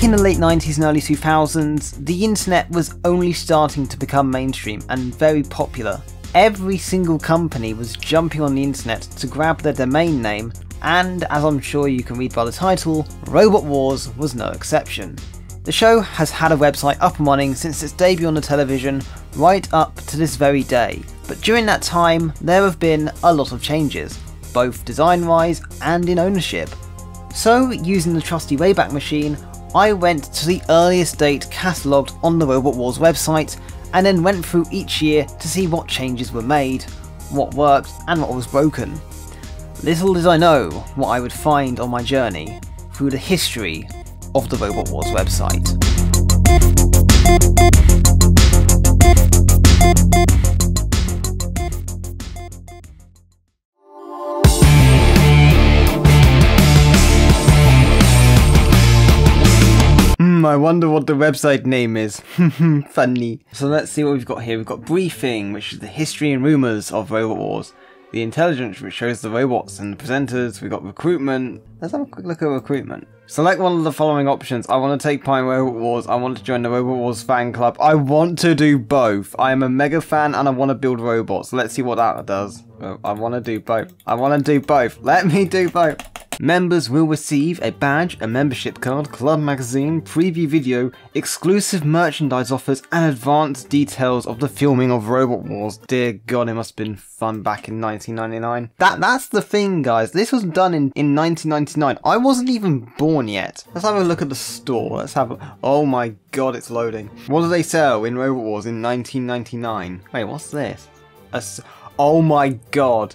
Back in the late 90s and early 2000s, the internet was only starting to become mainstream and very popular. Every single company was jumping on the internet to grab their domain name, and as I'm sure you can read by the title, Robot Wars was no exception. The show has had a website up and running since its debut on the television right up to this very day, but during that time there have been a lot of changes, both design wise and in ownership. So, using the trusty Wayback Machine, I went to the earliest date catalogued on the Robot Wars website and then went through each year to see what changes were made, what worked and what was broken. Little did I know what I would find on my journey through the history of the Robot Wars website. Wonder what the website name is. Funny. So let's see what we've got here. We've got Briefing, which is the history and rumours of Robot Wars. The Intelligence, which shows the robots and the presenters. We've got Recruitment. Let's have a quick look at Recruitment. Select one of the following options. I want to take part in Robot Wars. I want to join the Robot Wars fan club. I want to do both. I am a mega fan and I want to build robots. Let's see what that does. I want to do both. I want to do both. Let me do both. Members will receive a badge, a membership card, club magazine, preview video, exclusive merchandise offers, and advanced details of the filming of Robot Wars. Dear God, it must have been fun back in 1999. That That's the thing, guys. This was done in, in 1999. I wasn't even born yet. Let's have a look at the store. Let's have a... Oh my God, it's loading. What do they sell in Robot Wars in 1999? Wait, what's this? A, oh my God.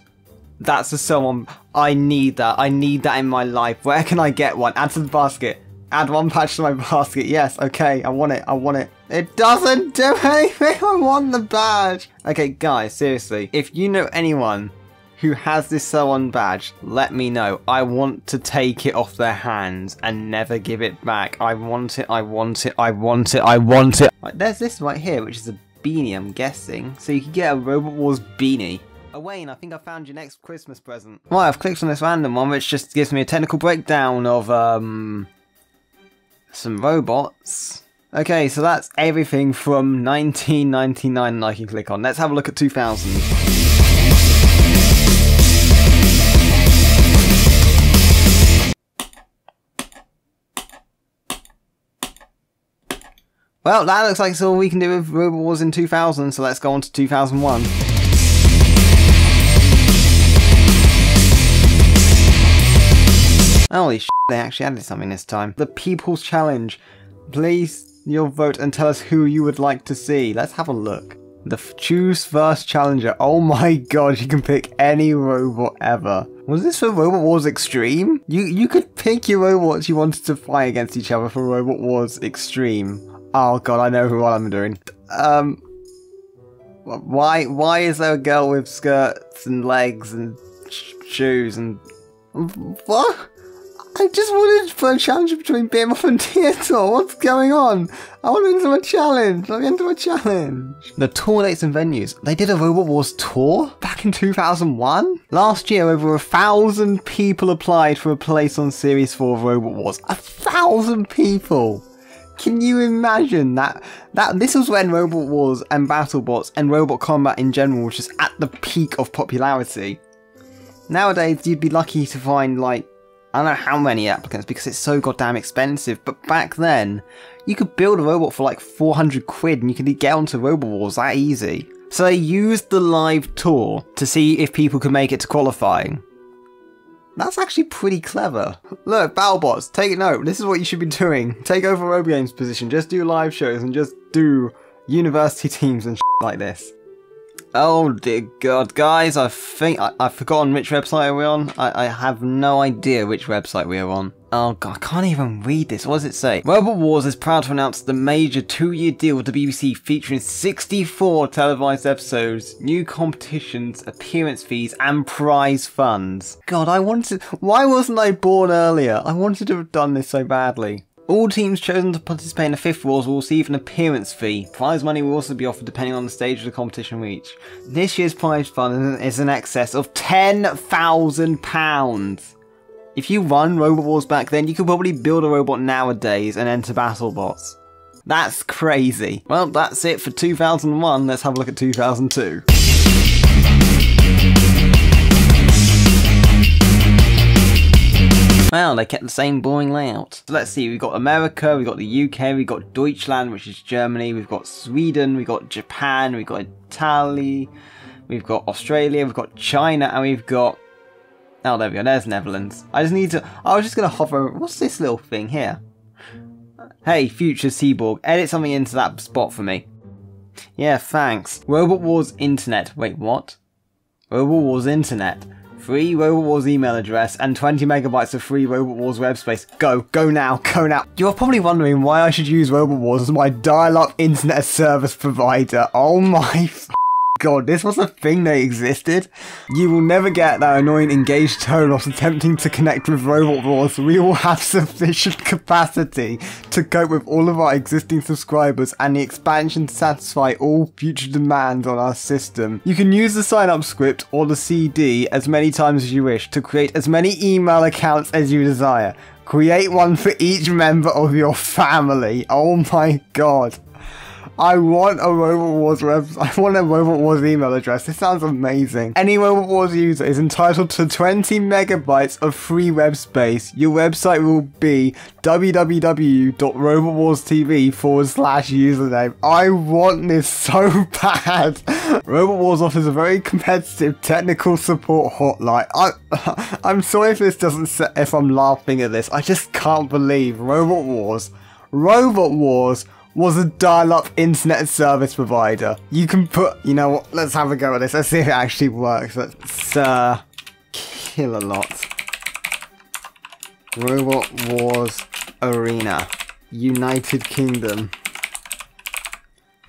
That's a someone. I need that. I need that in my life. Where can I get one? Add to the basket. Add one patch to my basket. Yes, okay. I want it. I want it. It doesn't do anything. I want the badge. Okay, guys, seriously. If you know anyone who has this sell on badge, let me know. I want to take it off their hands and never give it back. I want it. I want it. I want it. I want it. There's this right here, which is a beanie, I'm guessing. So you can get a Robot Wars beanie. Oh, Wayne, I think I found your next Christmas present. Right, I've clicked on this random one, which just gives me a technical breakdown of, um, some robots. Okay, so that's everything from 1999 I can click on. Let's have a look at 2000. Well, that looks like it's all we can do with Robot Wars in 2000, so let's go on to 2001. Holy sh! they actually added something this time. The People's Challenge. Please your vote and tell us who you would like to see. Let's have a look. The choose first challenger. Oh my god, you can pick any robot ever. Was this for Robot Wars Extreme? You you could pick your robots you wanted to fight against each other for Robot Wars Extreme. Oh god, I know who I'm doing. Um, why why is there a girl with skirts and legs and sh shoes and what? I just wanted put a challenge between Behemoth and Theater. What's going on? I want to enter a challenge. Me enter a challenge. The tour dates and venues. They did a Robot Wars tour back in 2001. Last year, over a thousand people applied for a place on Series 4 of Robot Wars. A thousand people. Can you imagine that? That this was when Robot Wars and BattleBots and robot combat in general was just at the peak of popularity. Nowadays, you'd be lucky to find like I don't know how many applicants because it's so goddamn expensive, but back then, you could build a robot for like 400 quid and you could get onto Robot Wars that easy. So they used the live tour to see if people could make it to qualifying. That's actually pretty clever. Look, BattleBots, take note. This is what you should be doing. Take over RoboGame's position. Just do live shows and just do university teams and like this. Oh dear god, guys, I think I, have forgotten which website are we on. I, I have no idea which website we are on. Oh god, I can't even read this. What does it say? Robot Wars is proud to announce the major two-year deal with the BBC featuring 64 televised episodes, new competitions, appearance fees, and prize funds. God, I wanted- why wasn't I born earlier? I wanted to have done this so badly. All teams chosen to participate in the fifth Wars will receive an appearance fee. Prize money will also be offered depending on the stage of the competition reach. This year's prize fund is in excess of £10,000. If you run Robot Wars back then, you could probably build a robot nowadays and enter BattleBots. That's crazy. Well, that's it for 2001. Let's have a look at 2002. Well, they kept the same boring layout. So let's see, we've got America, we've got the UK, we've got Deutschland, which is Germany, we've got Sweden, we've got Japan, we've got Italy, we've got Australia, we've got China, and we've got... Oh, there we go, there's Netherlands. I just need to... I was just going to hover... What's this little thing here? Hey, future Seaborg, edit something into that spot for me. Yeah, thanks. Robot Wars Internet. Wait, what? Robot Wars Internet. Free Robot Wars email address and 20 megabytes of free Robot Wars web space. Go, go now, go now. You're probably wondering why I should use Robot Wars as my dial-up internet service provider. Oh my god, this was a thing that existed. You will never get that annoying engaged tone whilst attempting to connect with Robot Wars. We will have sufficient capacity to cope with all of our existing subscribers and the expansion to satisfy all future demands on our system. You can use the sign up script or the CD as many times as you wish to create as many email accounts as you desire. Create one for each member of your family. Oh my god. I want a Robot Wars. I want a Robot Wars email address. This sounds amazing. Any Robot Wars user is entitled to 20 megabytes of free web space. Your website will be www.robotwarstv forward slash username. I want this so bad. Robot Wars offers a very competitive technical support hotline. I, I'm sorry if this doesn't, if I'm laughing at this. I just can't believe Robot Wars. Robot Wars was a dial-up internet service provider. You can put, you know what, let's have a go at this. Let's see if it actually works. Let's uh, Killalot. Robot Wars Arena. United Kingdom.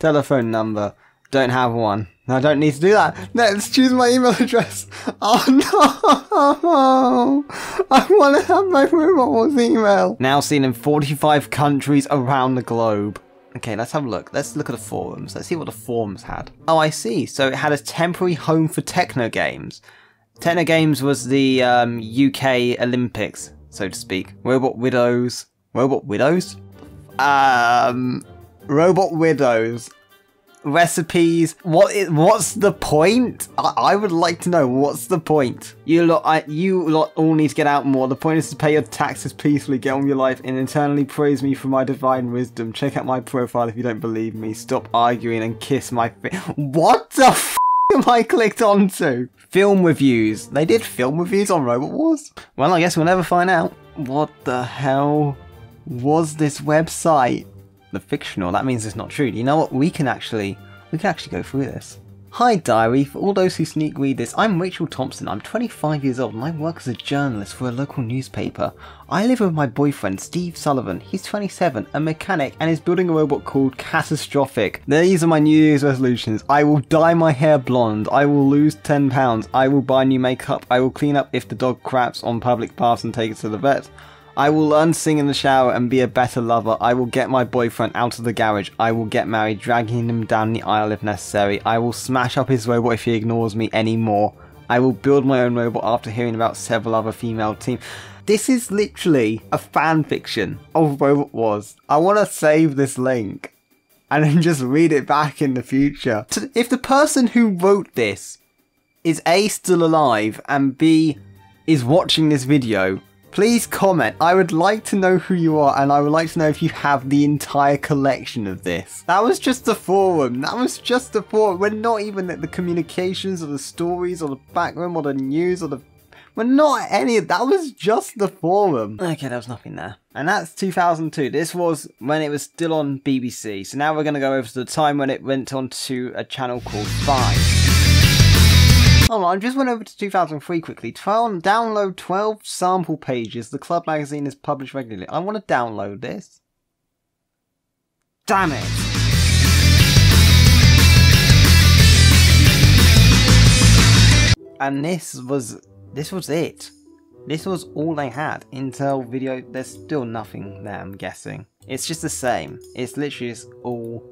Telephone number. Don't have one. I don't need to do that. Let's choose my email address. Oh no! I want to have my Robot Wars email. Now seen in 45 countries around the globe. Okay, let's have a look. Let's look at the forums. Let's see what the forums had. Oh, I see. So it had a temporary home for Techno Games. Techno Games was the um, UK Olympics, so to speak. Robot Widows. Robot Widows? Um, Robot Widows recipes. What is, what's the point? I, I, would like to know what's the point. You lot, I, you lot all need to get out more. The point is to pay your taxes peacefully, get on with your life, and internally praise me for my divine wisdom. Check out my profile if you don't believe me. Stop arguing and kiss my face. What the f am I clicked onto? Film reviews. They did film reviews on Robot Wars? Well, I guess we'll never find out. What the hell was this website? The fictional, that means it's not true. You know what? We can actually, we can actually go through this. Hi Diary, for all those who sneak read this, I'm Rachel Thompson, I'm 25 years old and I work as a journalist for a local newspaper. I live with my boyfriend Steve Sullivan, he's 27, a mechanic and is building a robot called Catastrophic. These are my New Year's resolutions. I will dye my hair blonde, I will lose 10 pounds, I will buy new makeup, I will clean up if the dog craps on public paths and take it to the vet. I will learn to sing in the shower and be a better lover. I will get my boyfriend out of the garage. I will get married, dragging him down the aisle if necessary. I will smash up his robot if he ignores me anymore. I will build my own robot after hearing about several other female teams. This is literally a fan fiction of Robot Wars. I want to save this link and then just read it back in the future. If the person who wrote this is A, still alive, and B, is watching this video, Please comment. I would like to know who you are and I would like to know if you have the entire collection of this. That was just a forum. That was just a forum. We're not even at the communications or the stories or the background or the news or the... We're not any of that. was just the forum. Okay, there was nothing there. And that's 2002. This was when it was still on BBC. So now we're going to go over to the time when it went on to a channel called Five. On, I just went over to 2003 quickly. 12, download 12 sample pages. The club magazine is published regularly. I want to download this. Damn it! And this was this was it. This was all they had. Intel video, there's still nothing there, I'm guessing. It's just the same. It's literally just all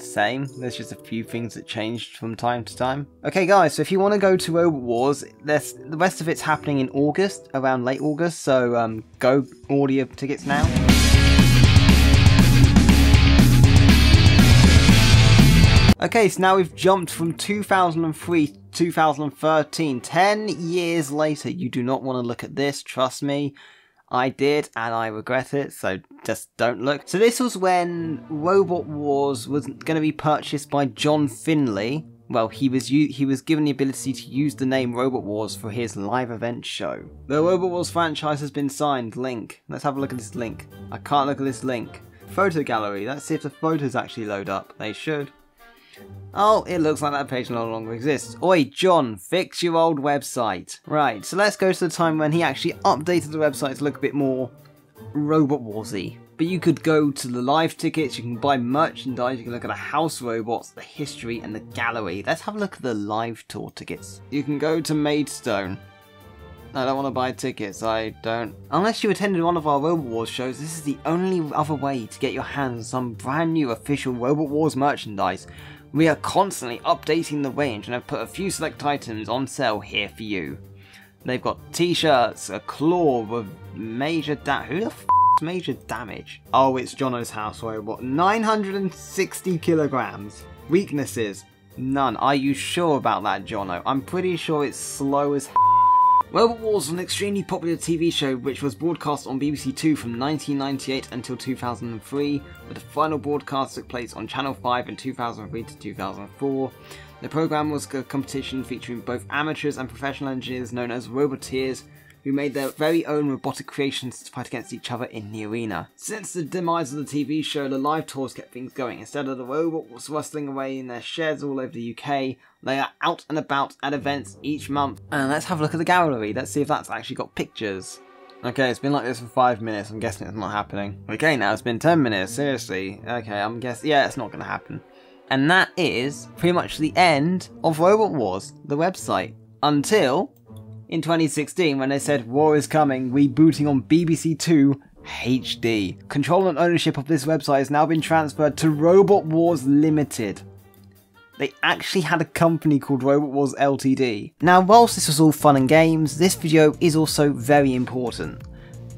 the same. There's just a few things that changed from time to time. Okay, guys, so if you want to go to Robot Wars, there's, the rest of it's happening in August, around late August, so um, go order your tickets now. Okay, so now we've jumped from 2003 to 2013. 10 years later, you do not want to look at this, trust me. I did, and I regret it, so just don't look. So this was when Robot Wars was going to be purchased by John Finlay. Well, he was he was given the ability to use the name Robot Wars for his live event show. The Robot Wars franchise has been signed. Link. Let's have a look at this link. I can't look at this link. Photo gallery. Let's see if the photos actually load up. They should. Oh, it looks like that page no longer exists. Oi, John, fix your old website. Right, so let's go to the time when he actually updated the website to look a bit more Robot Warsy. But you could go to the live tickets, you can buy merchandise, you can look at the house robots, the history, and the gallery. Let's have a look at the live tour tickets. You can go to Maidstone. I don't want to buy tickets, I don't. Unless you attended one of our Robot Wars shows, this is the only other way to get your hands on some brand new official Robot Wars merchandise. We are constantly updating the range and have put a few select items on sale here for you. They've got t-shirts, a claw with major da- who the f major damage? Oh, it's Jono's house robot. 960 kilograms. Weaknesses? None. Are you sure about that, Jono? I'm pretty sure it's slow as Robot Wars was an extremely popular TV show which was broadcast on BBC Two from 1998 until 2003, but the final broadcast took place on Channel 5 in 2003 to 2004. The programme was a competition featuring both amateurs and professional engineers known as Roboteers, who made their very own robotic creations to fight against each other in the arena. Since the demise of the TV show, the live tours kept things going. Instead of the robots rustling away in their sheds all over the UK, they are out and about at events each month. And let's have a look at the gallery. Let's see if that's actually got pictures. Okay, it's been like this for five minutes. I'm guessing it's not happening. Okay, now it's been 10 minutes. Seriously. Okay, I'm guessing. Yeah, it's not going to happen. And that is pretty much the end of Robot Wars, the website. Until in 2016 when they said War is coming, rebooting on BBC Two HD. Control and ownership of this website has now been transferred to Robot Wars Limited. They actually had a company called Robot Wars Ltd. Now whilst this was all fun and games, this video is also very important.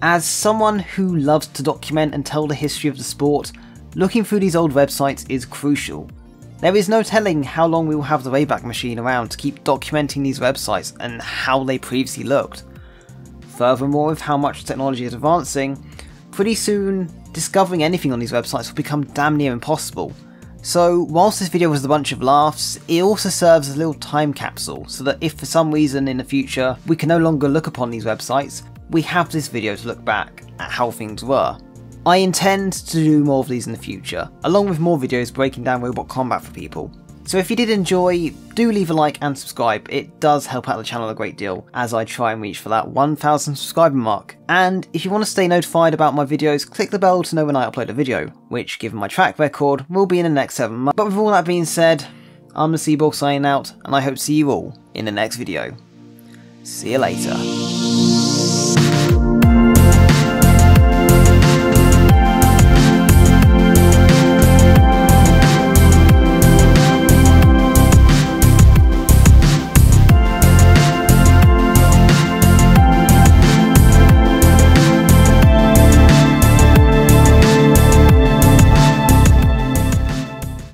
As someone who loves to document and tell the history of the sport, looking through these old websites is crucial. There is no telling how long we will have the Wayback Machine around to keep documenting these websites and how they previously looked. Furthermore, with how much technology is advancing, pretty soon discovering anything on these websites will become damn near impossible. So whilst this video was a bunch of laughs, it also serves as a little time capsule so that if for some reason in the future we can no longer look upon these websites, we have this video to look back at how things were. I intend to do more of these in the future, along with more videos breaking down robot combat for people. So if you did enjoy, do leave a like and subscribe, it does help out the channel a great deal as I try and reach for that 1000 subscriber mark. And if you want to stay notified about my videos, click the bell to know when I upload a video, which given my track record will be in the next 7 months. But with all that being said, I'm the Seaborg signing out and I hope to see you all in the next video. See you later.